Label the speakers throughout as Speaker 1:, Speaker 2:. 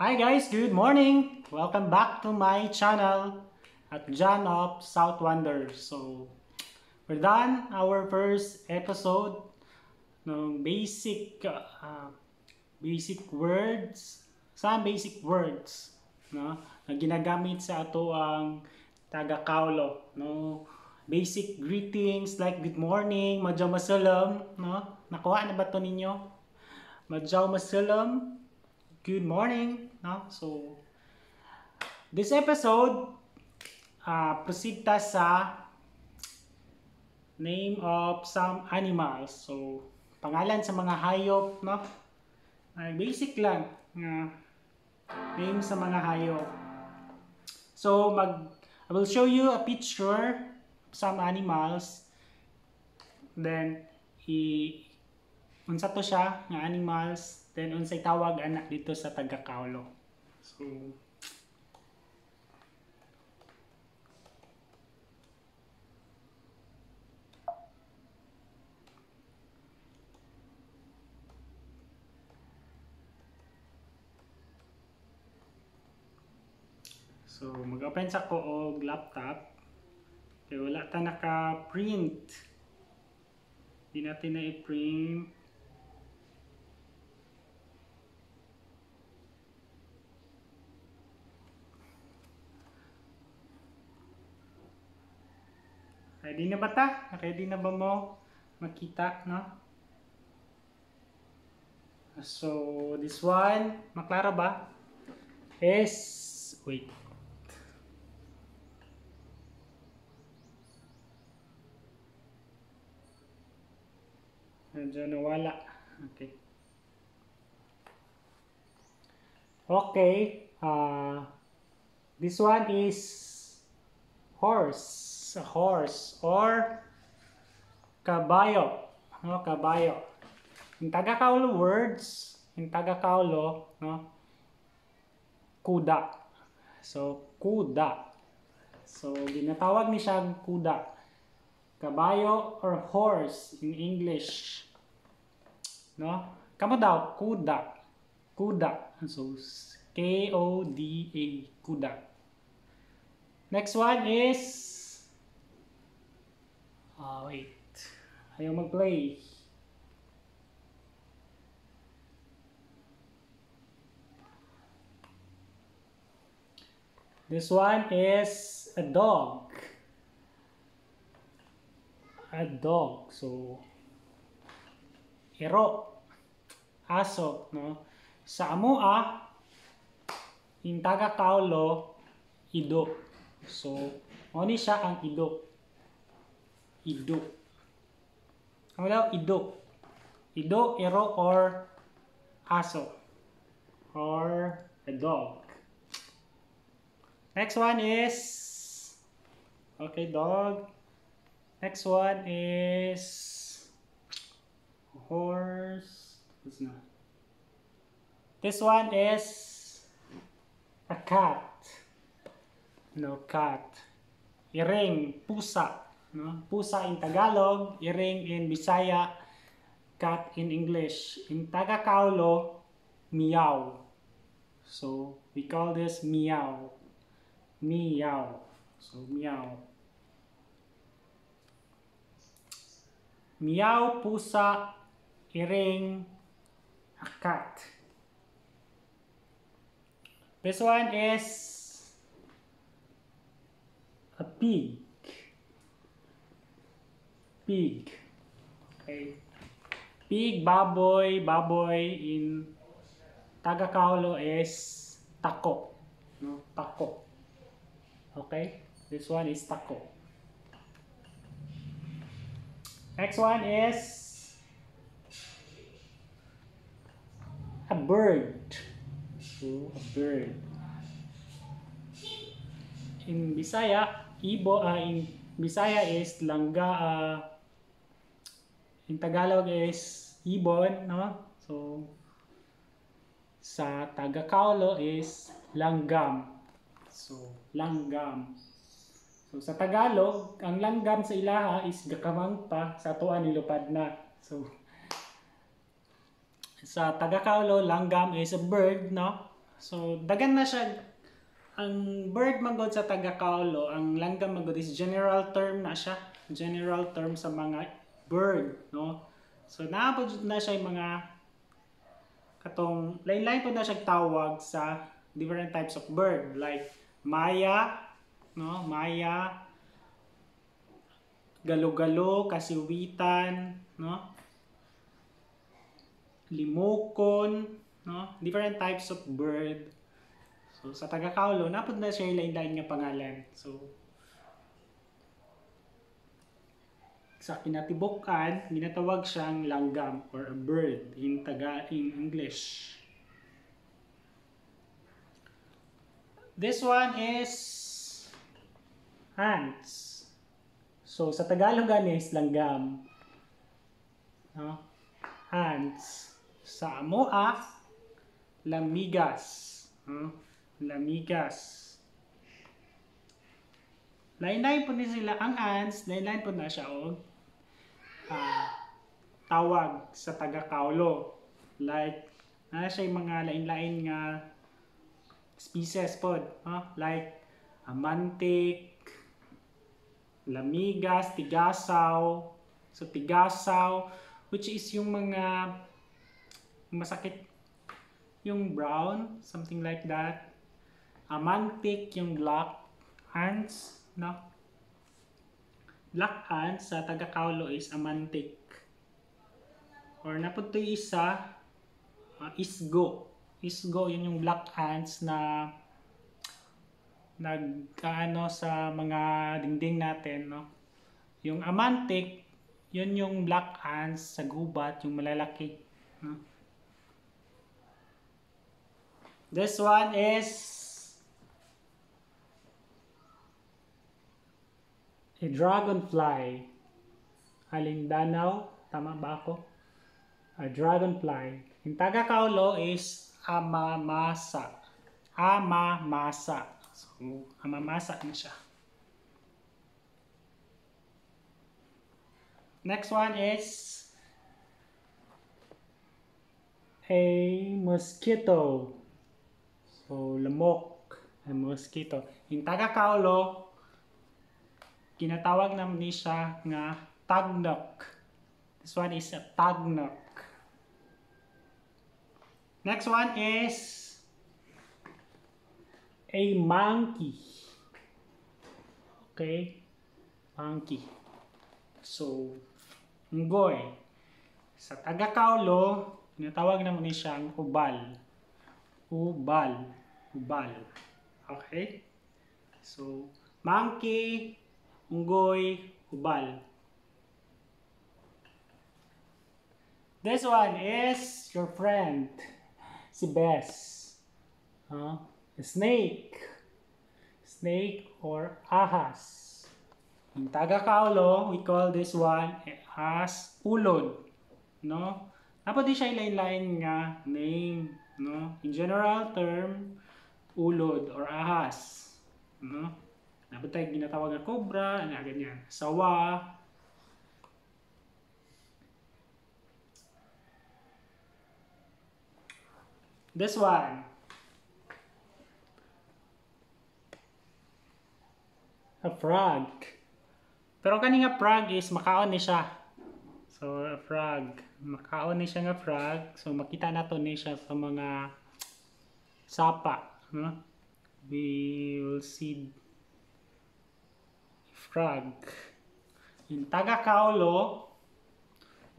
Speaker 1: Hi guys, good morning! Welcome back to my channel at John of South Wonders. So, we're done our first episode ng basic uh, basic words. Sa basic words no? Na ginagamit sa ato ang taga Kaulo no? Basic greetings like good morning madyaw masalam no? Nakuha na ba to ninyo? Madyaw masalam good morning no? So this episode uh, proceed ta sa name of some animals. So pangalan sa mga hayop no? Ay basic lang nga name sa mga hayop. So mag I will show you a picture of some animals. Then i unsa to siya nga animals then unsay tawag anak dito sa taga Kaulo so So, mag-open sa ko og laptop. Kaya wala ta naka-print. Hindi natin na i-print. Ready na ba ta? Ready na ba mo makita, no? So, this one, maklara ba? Is, wait. Medyo nawala. Okay. Okay. Uh, this one is horse. A horse or kabayo. No, kabayo. Yung taga-kaulo words, yung taga-kaulo, no? Kuda. So, kuda. So, ginatawag ni siya kuda. Kabayo or horse in English. No? Kamo daw, kuda. Kuda. So, K-O-D-A. Kuda. Next one is... Ah, wait. Ayaw mag-play. This one is a dog. A dog. So, ero. Aso, no? Sa amua, in taga kaulo, ido. So, oni siya ang ido. Ido. Ano daw? Ido. Ido, ero, or aso. Or a dog. Next one is okay dog. Next one is horse. What's not? This one is a cat. No cat. Iring, pusa. No? Pusa in Tagalog, iring in Bisaya, cat in English. In Taga Kaulo, meow. So we call this meow. Meow. So, meow. Meow, pusa, iring, a cat. This one is a pig. Pig. Okay. Pig, baboy, baboy in Taga-Kaulo is tako. No? Tako. Okay, this one is taco. Next one is a bird. So, a bird. In Bisaya, ibo, uh, in Bisaya is langga, uh, in Tagalog is ibon, no? So, sa Taga-Kaulo is langgam. So, langgam. So, sa Tagalog, ang langgam sa ilaha is gakamang pa sa tuan nilupad na. So, sa Taga-Kaulo, langgam is a bird, no? So, dagan na siya. Ang bird manggod sa taga Kaulo, ang langgam manggod is general term na siya. General term sa mga bird, no? So, naapod na siya yung mga katong lain-lain po na siya tawag sa different types of bird like maya, no? Maya, galo-galo, kasiwitan, no? Limokon, no? Different types of bird. So sa taga Kaulo, napod na siya lain-lain nga pangalan. So sa kinatibukan, ginatawag siyang langgam or a bird in taga in English. This one is ants. So sa Tagalog is langgam. No? Ants. Sa Amoa, lamigas. No? Lamigas. Lain-lain po ni sila ang ants, lain-lain po na siya og ah, tawag sa taga Kaulo. Like na siya yung mga lain-lain nga species pod, huh? like amantik, lamigas, tigasaw. So tigasaw which is yung mga masakit yung brown, something like that. Amantik yung black ants, no? Ants sa taga Kaulo is amantik. Or napod isa uh, isgo. Isgo yun yung black ants na nagkaano sa mga dingding natin, no? Yung amantik, yun yung black ants sa gubat, yung malalaki, no? This one is a dragonfly. Alindanaw, tama ba ako? A dragonfly. Yung taga Kaulo is amamasa. Amamasa. So, amamasa na siya. Next one is a mosquito. So, lamok. A mosquito. Yung taga Kaulo, kinatawag naman ni siya nga tagnok. This one is a tagnok. Next one is a monkey. Okay? Monkey. So, unggoy. Sa taga Kaulo, tinatawag naman ni siyang ubal. Ubal. Ubal. Okay? So, monkey, unggoy, ubal. This one is your friend, si Bess. Huh? Snake. Snake or ahas. In taga Kaulo, we call this one as ulod. No? Dapat di siya ilain-lain nga name. No? In general term, ulod or ahas. No? Dapat tayo ginatawag na cobra, na ganyan. Sawa. This one. A frog. Pero kani nga frog is makaon ni siya. So, a frog. Makaon ni siya nga frog. So, makita nato ni siya sa mga sapa. No? We will see frog. In taga Kaulo,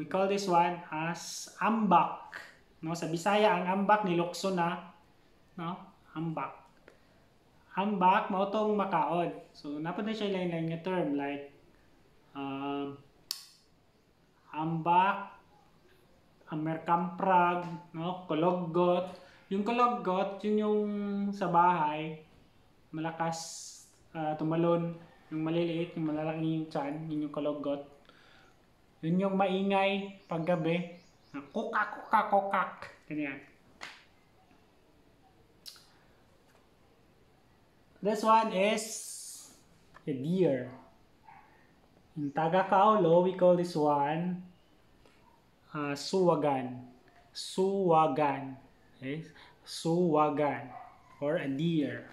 Speaker 1: we call this one as ambak. No, sa Bisaya ang ambak nilukso na, no? Ambak. Ambak mao tong makaon. So napad na siya lain-lain nga term like um ambak, amerkamprag, no? Kologgot. Yung kologgot, yun yung sa bahay, malakas ah, tumalon yung maliliit, yung malalaki yung chan, yun yung kaloggot. Yun yung maingay paggabi. Kukak, kukak, kukak. Ganyan. This one is a deer. In taga Kaulo, we call this one uh, suwagan. Suwagan. Okay? suwagan or a deer.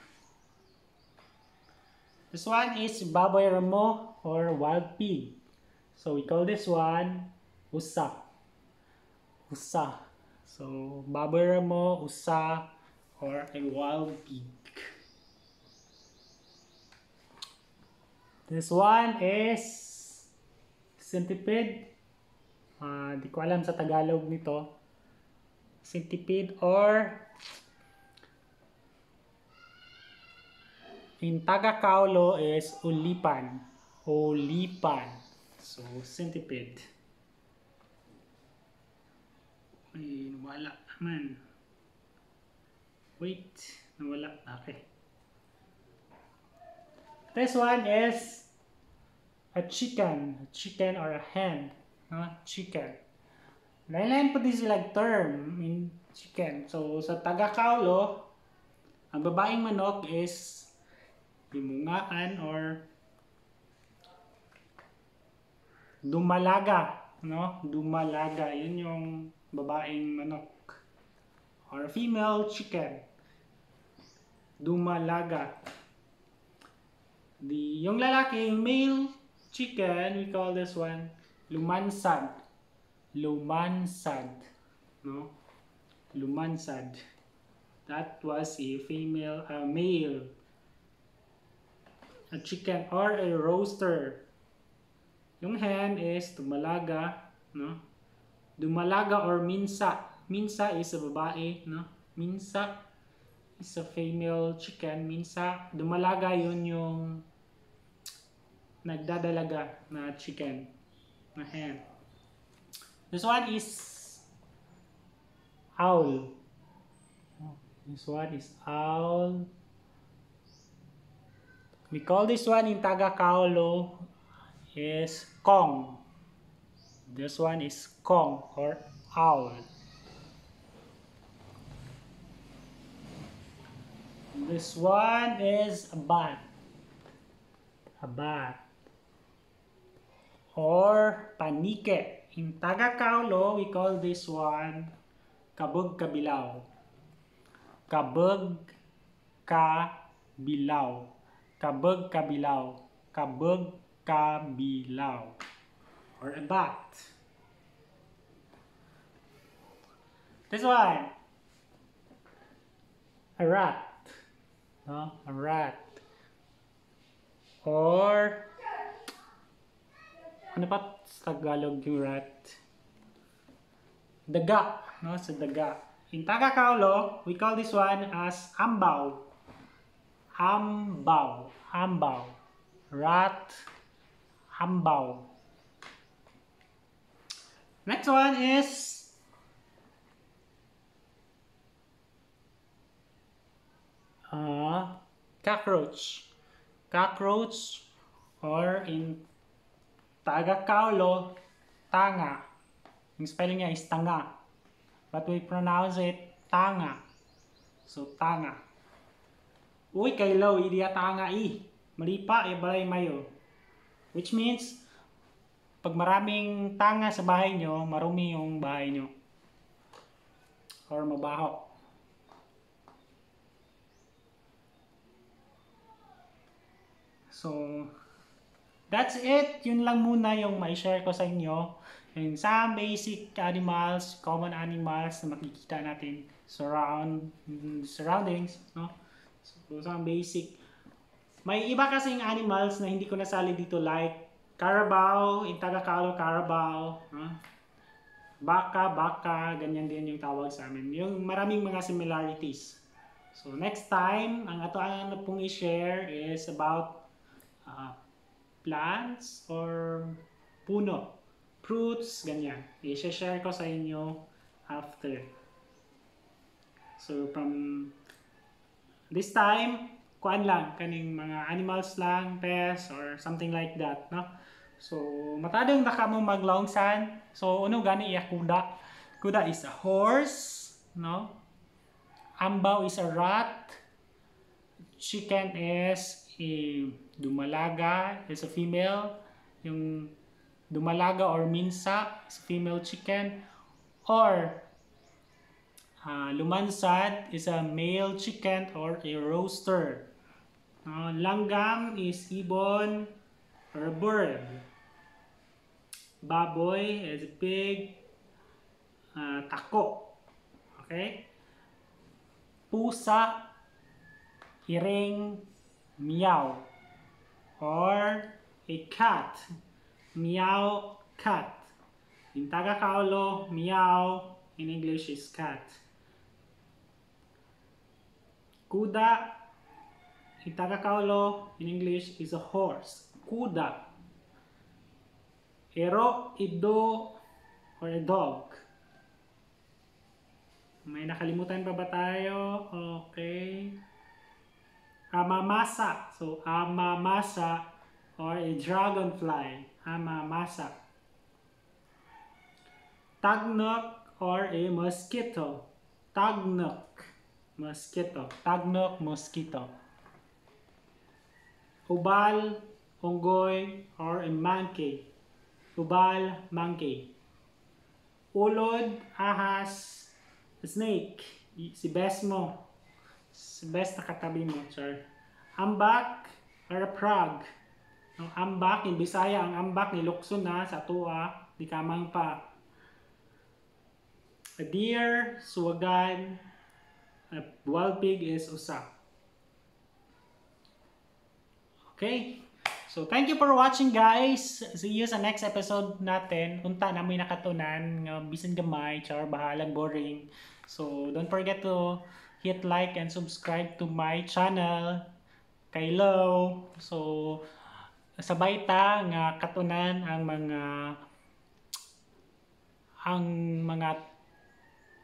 Speaker 1: This one is baboy ramo or wild pig. So we call this one usa. Usa. So baboy ramo, usa, or a wild pig. This one is centipede. Ah, di ko alam sa Tagalog nito. Centipede or in Taga-Kaulo is ulipan. Ulipan. So, centipede. Ay, nawala naman. Wait, nawala. Okay. This one is a chicken. A chicken or a hen. Huh? Chicken. Lain-lain po din sila term in chicken. So, sa taga-kaulo, ang babaeng manok is limungaan or dumalaga. No? Dumalaga. Yun yung babaeng manok. Or female chicken. Dumalaga. The, yung lalaki, male chicken, we call this one lumansad. Lumansad. No? Lumansad. That was a female, a male. A chicken or a roaster. Yung hen is dumalaga, no? Dumalaga or minsa. Minsa is a babae, no? Minsa is a female chicken. Minsa, dumalaga yun yung nagdadalaga na chicken, na hen. This one is owl. This one is owl. We call this one in Taga-Kaulo is kong. This one is kong or owl. This one is a bat. A bat. Or panike. In Taga-Kaulo, we call this one kabug kabilaw. Kabug kabilaw. Kabug kabilaw. Kabug kabilaw. Or a bat. This one. A rat. No? A rat. Or ano pa sa Tagalog yung rat? Daga. No? Sa daga. In Taga-Kaulo, we call this one as ambaw. Ambaw. Ambaw. Rat. Ambaw. Next one is uh, cockroach. Cockroach or in Taga-Kaulo, tanga. Yung spelling niya is tanga. But we pronounce it tanga. So, tanga. Uy, kailaw, idiya tanga i. Mali pa, e balay mayo. Which means, pag maraming tanga sa bahay nyo, marumi yung bahay nyo. Or mabaho. So, that's it. Yun lang muna yung mai-share ko sa inyo. And some basic animals, common animals na makikita natin surround surroundings, no? So, some basic. May iba kasing animals na hindi ko nasali dito like carabao, in Taga-Kaulo, carabao, no? Baka, baka, ganyan din yung tawag sa amin. Yung maraming mga similarities. So next time, ang ato ang pong i-share is about uh, plants or puno, fruits, ganyan. I-share ko sa inyo after. So from this time, kuan lang, kaning mga animals lang, pests, or something like that, no? So, matadong na ka mo maglongsan. So, ano gani iya kuda? Kuda is a horse, no? Ambaw is a rat. Chicken is a dumalaga, is a female. Yung dumalaga or minsa is a female chicken. Or Uh, lumansad is a male chicken or a rooster. Uh, langgam is ibon or a bird. Baboy is a pig. Uh, tako. Okay? Pusa, hiring, meow. Or a cat. Meow, cat. In Tagalog, meow. In English is cat. Kuda, in Tagalog, in English is a horse. Kuda. Ero, ido, or a dog. May nakalimutan pa ba tayo? Okay. Amamasa. So, amamasa or a dragonfly. Amamasa. Tagnok or a mosquito. Tagnok. Mosquito. Tagnok, mosquito. Ubal, unggoy, or a monkey. Ubal, monkey. Ulod, ahas, snake. Si best mo. Si best na katabi mo, sir. Ambak, or a frog. Ang ambak, in Bisaya, ang ambak ni Lukson na sa tuwa, di kamang pa. A deer, suwagan, wild pig is usa. Okay? So, thank you for watching guys. See you sa next episode natin. Unta na may nakatunan nga bisan gamay, char bahalang boring. So, don't forget to hit like and subscribe to my channel. Kay Lo. So, sabay ta nga katunan ang mga ang mga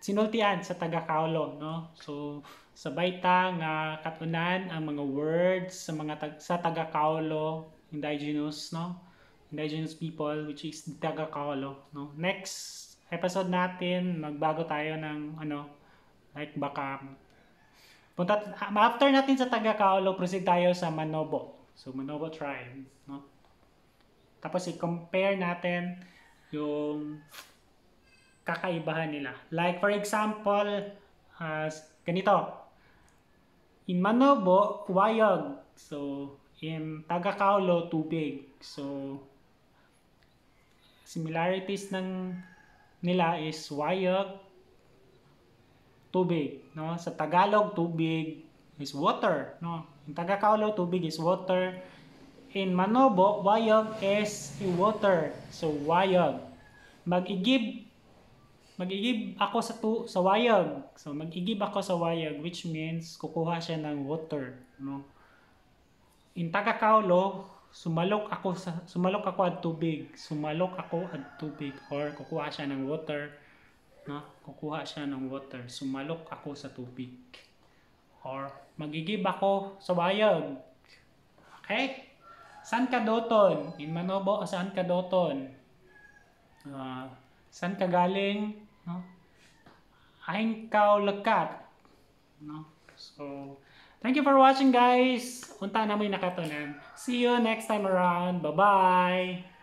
Speaker 1: sinultian sa taga Kaulo, no? So, sabay ta nga katunan ang mga words sa mga tag, sa taga Kaulo, indigenous, no? Indigenous people which is taga Kaulo, no? Next episode natin, magbago tayo ng ano, like baka punta after natin sa taga Kaulo, proceed tayo sa Manobo. So, Manobo tribe, no? Tapos i-compare natin yung kakaibahan nila. Like for example, uh, ganito. In Manobo, wayag. So, in Tagakaulo, tubig. So, similarities ng nila is wayag, tubig. No? Sa Tagalog, tubig is water. No? In Tagakaulo, tubig is water. In Manobo, wayag is water. So, wayag. Mag-igib mag-igib ako sa tu sa wayag. So mag-igib ako sa wayag which means kukuha siya ng water, no? In Tagakaulo, sumalok ako sa sumalok ako at tubig. Sumalok ako at tubig or kukuha siya ng water, no? Kukuha siya ng water. Sumalok ako sa tubig. Or magigib ako sa wayag. Okay? San ka doton? In Manobo, saan ka doton? Uh, San ka galing? No? Aing kao lekat. No? So, thank you for watching guys. Unta na mo nakatunan. See you next time around. Bye-bye.